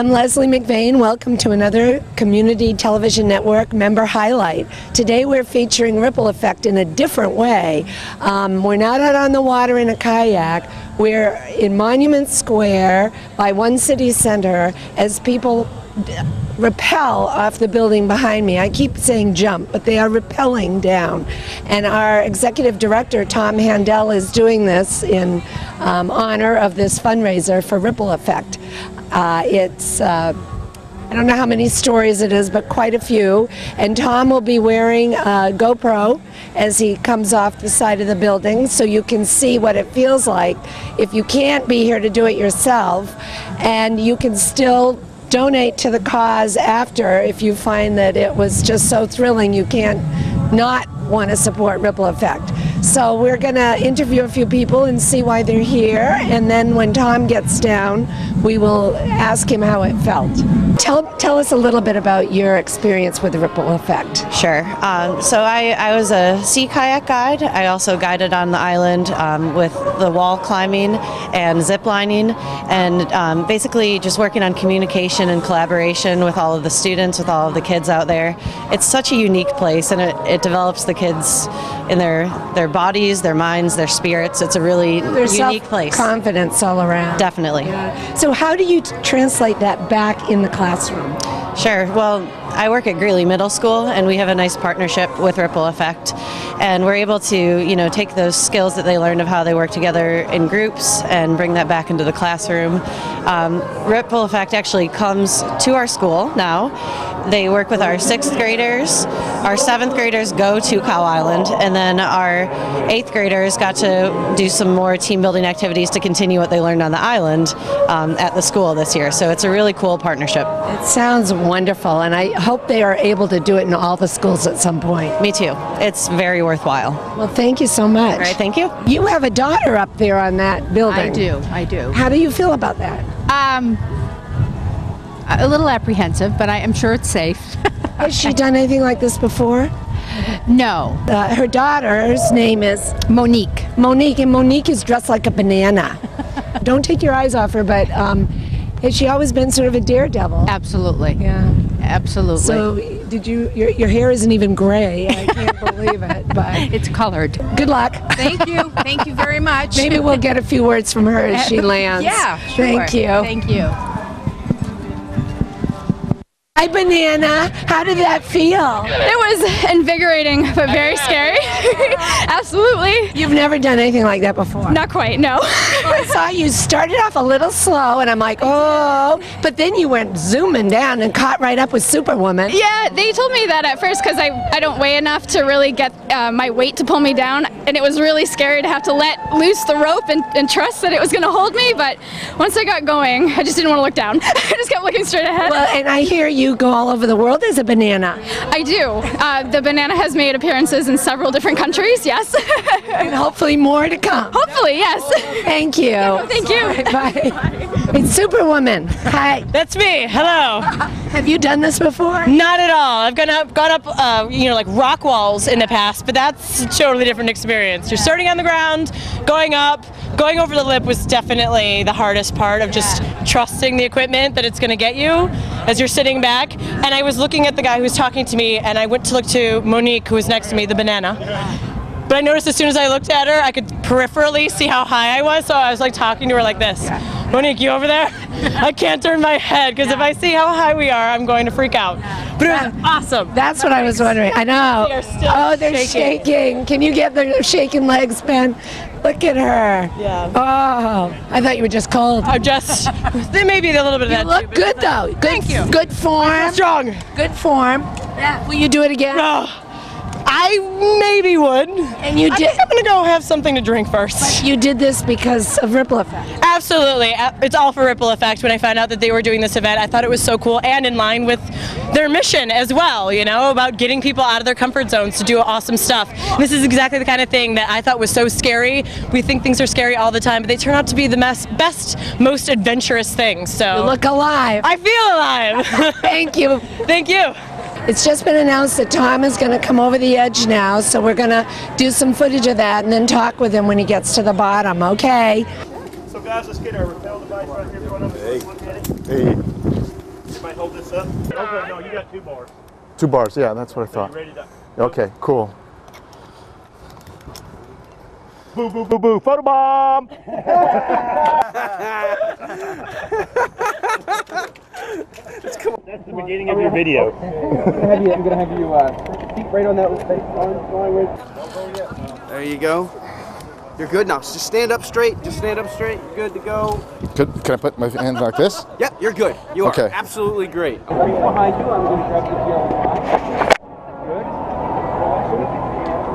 I'm Leslie McVeigh. Welcome to another Community Television Network member highlight. Today we're featuring Rippleffect in a different way. Um, we're not out on the water in a kayak. We're in Monument Square by One City Center as people rappel off the building behind me. I keep saying jump, but they are rappelling down. And our executive director, Tom Handel, is doing this in um, honor of this fundraiser for Rippleffect. Uh, it's uh, I don't know how many stories it is, but quite a few. And Tom will be wearing a GoPro as he comes off the side of the building so you can see what it feels like if you can't be here to do it yourself. And you can still donate to the cause after if you find that it was just so thrilling you can't not want to support Rippleffect. So we're going to interview a few people and see why they're here. And then when Tom gets down, we will ask him how it felt. Tell, tell us a little bit about your experience with the Rippleffect. Sure. Um, so I, I was a sea kayak guide. I also guided on the island um, with the wall climbing and zip lining, and um, basically just working on communication and collaboration with all of the students, with all of the kids out there. It's such a unique place, and it, it develops the kids in their their bodies, their minds, their spirits. It's a really There's unique place. Confidence all around. Definitely. So how do you t- translate that back in the classroom? Sure. Well, I work at Greely Middle School, and we have a nice partnership with Rippleffect, and we're able to, you know, take those skills that they learned of how they work together in groups and bring that back into the classroom. Um, Rippleffect actually comes to our school now. They work with our sixth graders. Our seventh graders go to Cow Island, and then our eighth graders got to do some more team building activities to continue what they learned on the island um, at the school this year. So it's a really cool partnership. It sounds wonderful, and I hope they are able to do it in all the schools at some point. Me too. It's very worthwhile. Well, thank you so much. All right, thank you. You have a daughter up there on that building. I do, I do. How do you feel about that? Um, a little apprehensive, but I am sure it's safe. Has she done anything like this before? no, Uh, her daughter's name is Monique. Monique, and Monique is dressed like a banana. Don't take your eyes off her, but um, has she always been sort of a daredevil? Absolutely. Yeah. Absolutely. So, did you? Your, your hair isn't even gray. I can't believe it. But it's colored. good luck. Thank you. Thank you very much. Maybe we'll get a few words from her as she lands. Yeah, sure. Thank you. Thank you. Hi, Banana. How did that feel? It was invigorating, but very scary. Absolutely. You've never done anything like that before. Not quite, no. I saw you started off a little slow, and I'm like, oh, but then you went zooming down and caught right up with Superwoman. yeah, they told me that at first because I, I don't weigh enough to really get uh, my weight to pull me down, and it was really scary to have to let loose the rope and, and trust that it was going to hold me. But once I got going, I just didn't want to look down. I just kept looking straight ahead. Well, and I hear you go all over the world as a banana. I do. Uh, the banana has made appearances in several different countries, yes. And hopefully more to come. Hopefully, yes. Thank you. Thank you. Bye. It's Superwoman. Hi. That's me. Hello. Have you done this before? Not at all. I've gone up, gone up, uh, you know, like rock walls in the past, but that's a totally different experience. You're starting on the ground, going up, going over the lip was definitely the hardest part of just trusting the equipment that it's going to get you as you're sitting back. And I was looking at the guy who was talking to me, and I went to look to Monique, who was next to me, the banana. But I noticed as soon as I looked at her, I could peripherally see how high I was, so I was like talking to her like this. Monique, you over there? I can't turn my head because if I see how high we are, I'm going to freak out. But it was awesome. That's what I was wondering. I know. They oh, they're shaking. shaking. Can you get their shaking legs, Ben? Look at her. Yeah. Oh, I thought you were just cold. I'm just, there may be a little bit of You that. look too, good though. Good, Thank you. Good form. Strong. Good form. Yeah. Will you do it again? Oh, I maybe would. And you I did. think I'm gonna go have something to drink first. You did this because of Rippleffect. Absolutely. It's all for Rippleffect. When I found out that they were doing this event, I thought it was so cool and in line with their mission as well, you know, about getting people out of their comfort zones to do awesome stuff. This is exactly the kind of thing that I thought was so scary. We think things are scary all the time, but they turn out to be the best, most adventurous things. So You look alive. I feel alive. Thank you. Thank you. It's just been announced that Tom is going to come over the edge now, so we're going to do some footage of that and then talk with him when he gets to the bottom, okay? So guys, let's get our rappel device right here in front of us. Look at it. Everybody hold this up. Okay, no, you got two bars. Two bars. Yeah, that's what I thought. ready to? Okay, cool. Boo, boo, boo, boo. Photo bomb. That's the beginning of your video. I'm gonna have you uh, keep right on that line right. There you go. You're good now. Just stand up straight. Just stand up straight. You're good to go. Could, can I put my hands like this? Yep, you're good. You Okay. are absolutely great. Right behind you, I'm gonna grab the yellow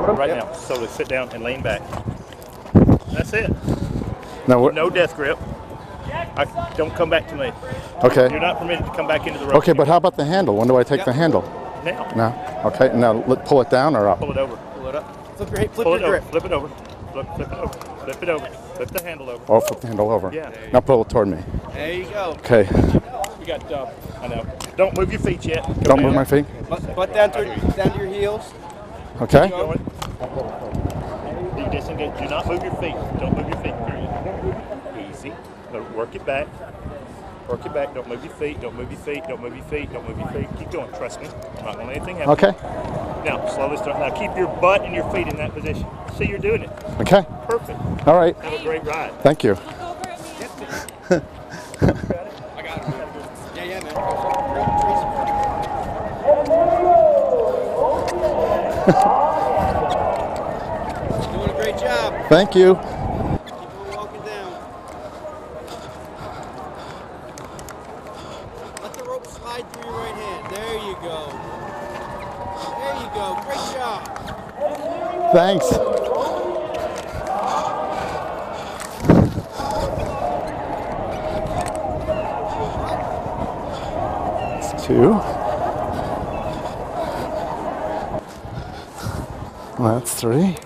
Good. Right now, slowly sit down and lean back. That's it. No. No death grip. I, don't come back to me. okay. You're not permitted to come back into the rope. Okay, but how about the handle? When do I take the handle? now, No. Okay. Now let, pull it down or up. pull it over. Pull it up. Flip your, flip Pull your it over. Flip it over. Flip, flip it over. Flip it over. Flip the handle over. Oh, flip the handle over. Yeah. Now pull it toward me. There you go. Okay. You got. Uh, I know. Don't move your feet yet. Go Don't move my feet. Butt, butt down, to, down to your heels. Okay. Going. You disengage. Do not move your feet. Don't move your feet. Easy. No, work it back. Work it back. Don't move your feet. Don't move your feet. Don't move your feet. Don't move your feet. Keep going. Trust me. I'm not gonna let anything happen. Okay. Now slowly start. Now keep your butt and your feet in that position. See, you're doing it. Okay. Perfect. All right. Have a great ride. Thank you. Yeah, yeah, man. Doing a great job. Thank you. Keep walking down. Let the rope slide through your right hand. There you go. There you go. Great job. Thanks. That's two. That's three.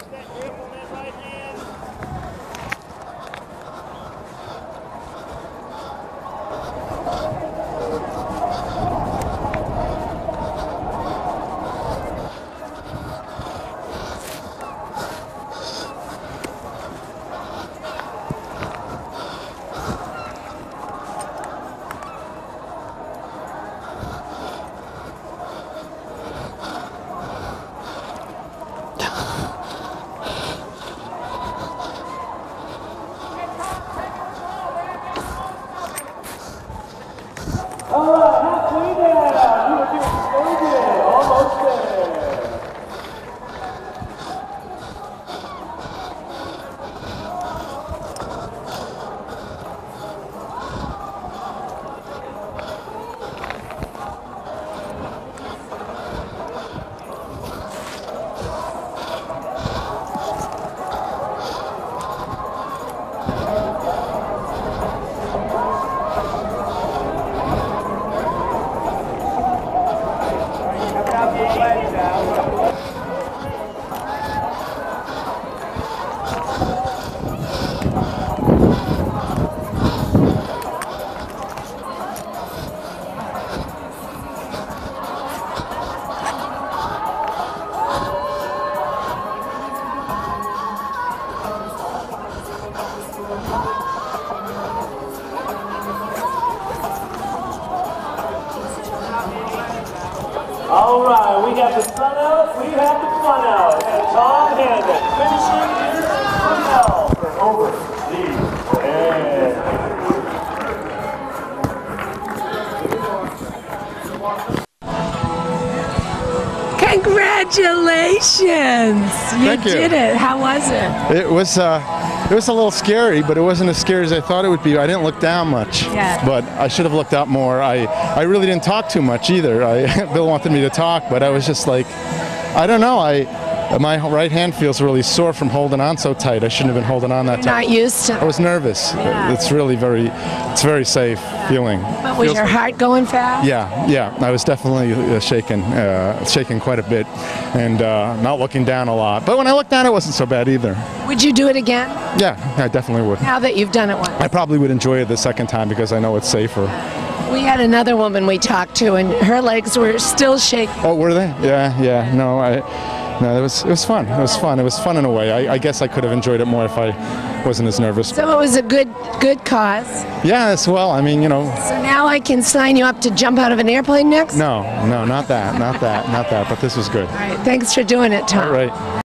Got the sun out, we have the fun out. And Tom Handel finishing his fun out for over the end. Congratulations! You Thank you. did it. How was it? It was uh, it was a little scary, but it wasn't as scary as I thought it would be. I didn't look down much, Yeah. but I should have looked up more. I I really didn't talk too much either. I Bill wanted me to talk, but I was just like, I don't know. I my right hand feels really sore from holding on so tight. I shouldn't have been holding on that You're tight. not used to I was nervous. Yeah. It's really very, it's very safe feeling. But was Feels- your heart going fast? Yeah, yeah. I was definitely uh, shaking, uh, shaking quite a bit, and uh, not looking down a lot. But when I looked down, it wasn't so bad either. Would you do it again Yeah, I definitely would. now that you've done it once? I probably would enjoy it the second time because I know it's safer. We had another woman we talked to, and her legs were still shaking. Oh, were they? Yeah, yeah. No, I. No, it was it was fun. It was fun. It was fun in a way. I, I guess I could have enjoyed it more if I wasn't as nervous. So it was a good good cause. Yeah, as well. I mean, you know, So now I can sign you up to jump out of an airplane next? no, no, not that, not that, not that. But this was good. All right, thanks for doing it, Tom. All right.